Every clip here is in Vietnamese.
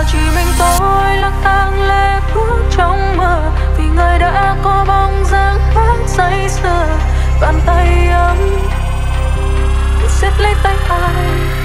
giờ chỉ mình tôi lang thang lê bước trong mơ. Vì người đã có bóng dáng khác say sưa. Bàn tay ấm, siết lấy tay ai?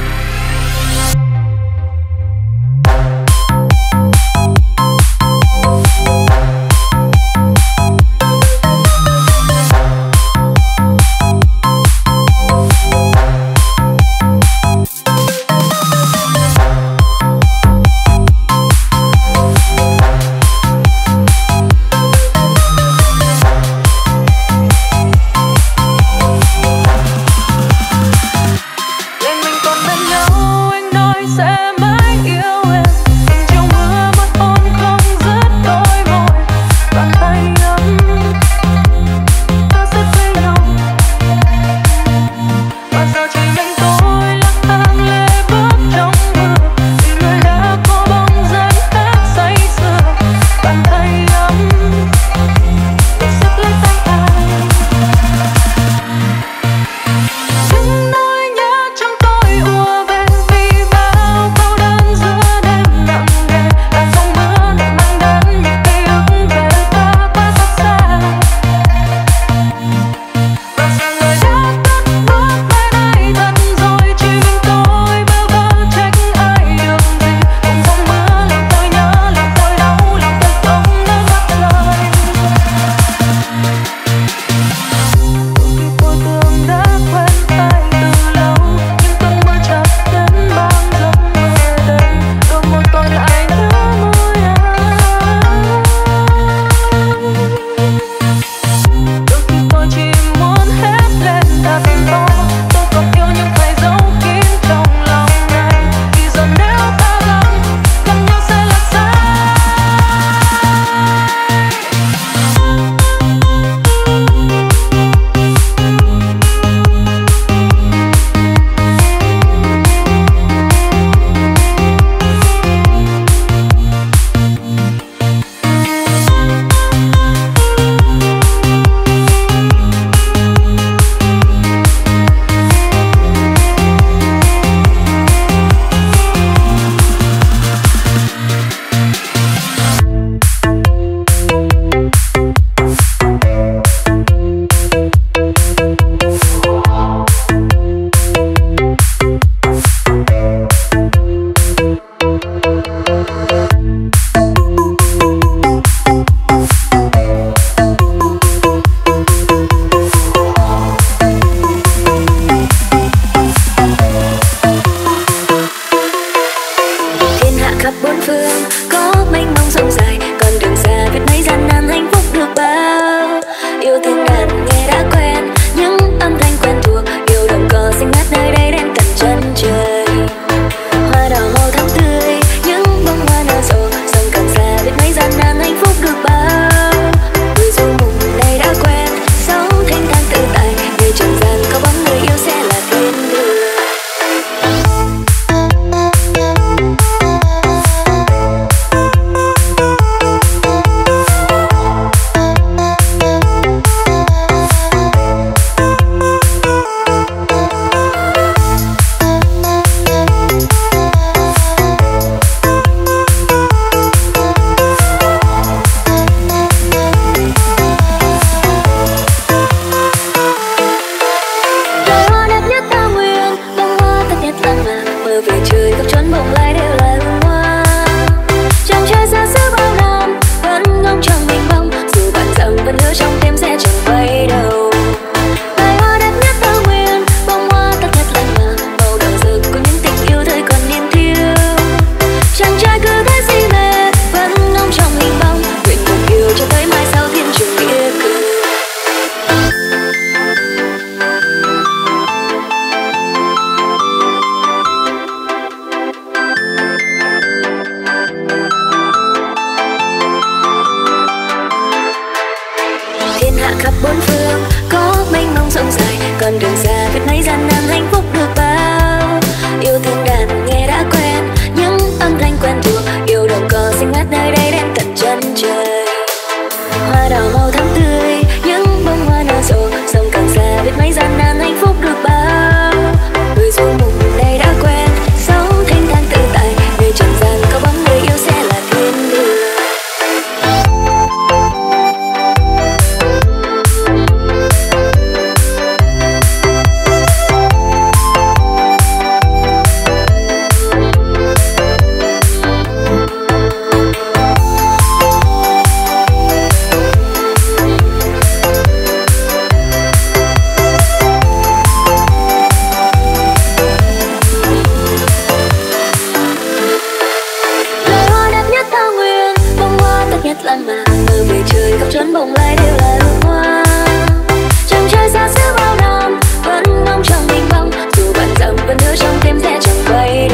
play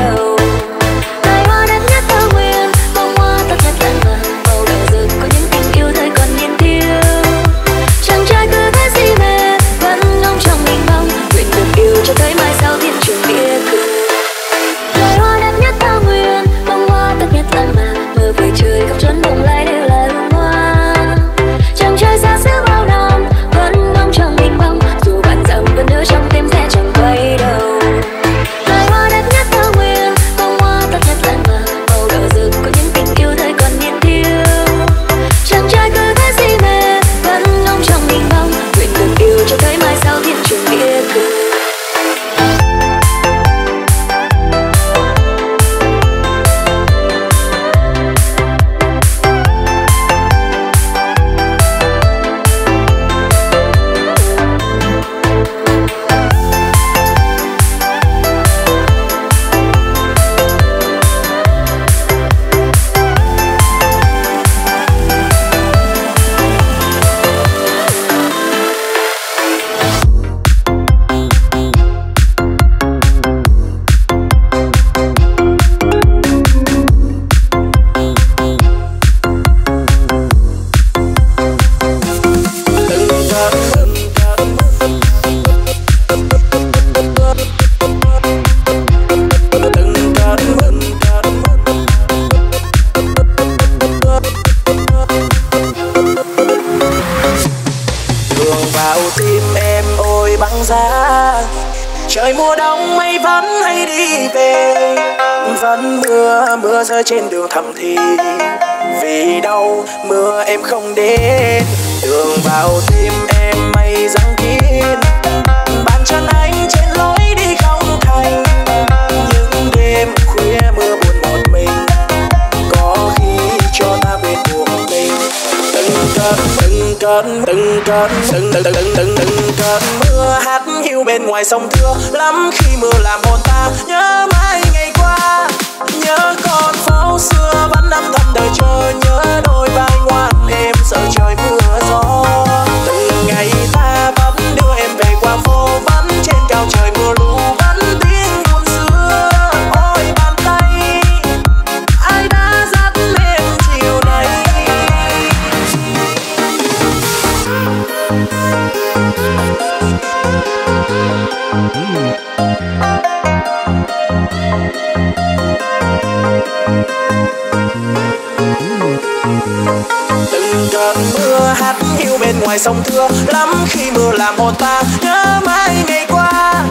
ngoài sông thưa, lắm khi mưa làm hồn ta. Nhớ mãi ngày qua,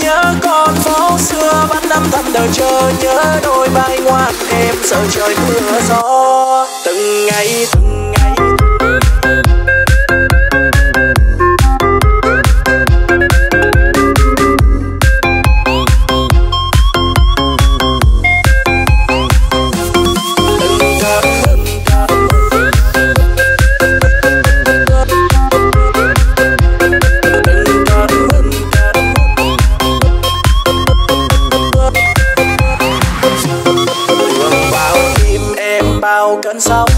nhớ con phố xưa vẫn năm thầm đợi chờ, nhớ đôi vai ngoan, em sợ trời mưa gió. Từng ngày, từng danzado.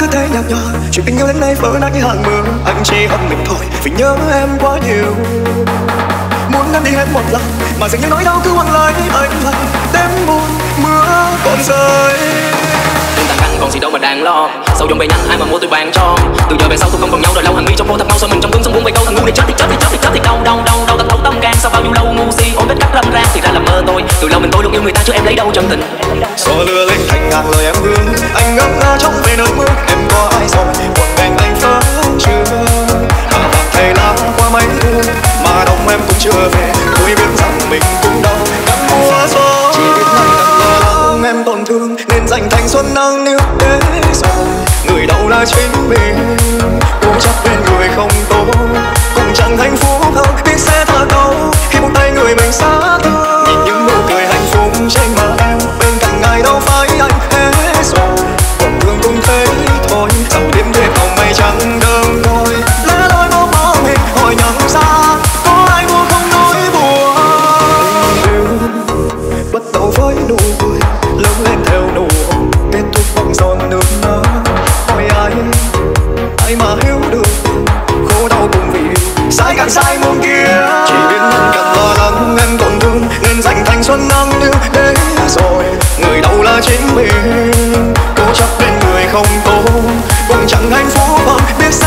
Cứ thế nhạt nhòa chuyện tình yêu đến nay vỡ nát như hàng mưa. Anh chỉ hận mình thôi, vì nhớ em quá nhiều. Muốn em đi hết một lần, mà dường như nỗi đau cứ quăng lại anh lại đêm buồn mưa còn rơi còn gì đâu mà đang lo. Sau dòng bay nhanh ai mà mua tôi bán cho? Từ giờ về sau tôi không còn nhau rồi lâu hành vi trong phố thật mau sao mình trong cứng sống vung về câu thằng ngu này chết thì chết thì chết thì chết thì đau đau đau đau tận thấu tâm can sao bao nhiêu lâu ngu si. Ôm vết cắt lâm ra thì ra là mơ tôi. Từ lâu mình tôi luôn yêu người ta chứ em lấy đâu chân tình. So đưa lên thành ngàn lời em hứa, anh ngấp ngã trong về nơi mưa. Em có ai rồi một mình anh có chưa? Hàng bạc thầy lam qua mấy thu, mà đông em cũng chưa về. Tôi biết rằng mình cũng đau đắm mua gió. Chỉ biết nay đang lo lắng em tổn thương nên dành thanh xuân nâng niu là chính mình cố chắc bên người không tốt, cũng chẳng hạnh phúc đâu biết sẽ thở đâu khi một tay người mình xa không cô cũng chẳng hạnh phúc hơn biết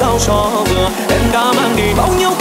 sao cho vừa em đã mang đi bao nhiêu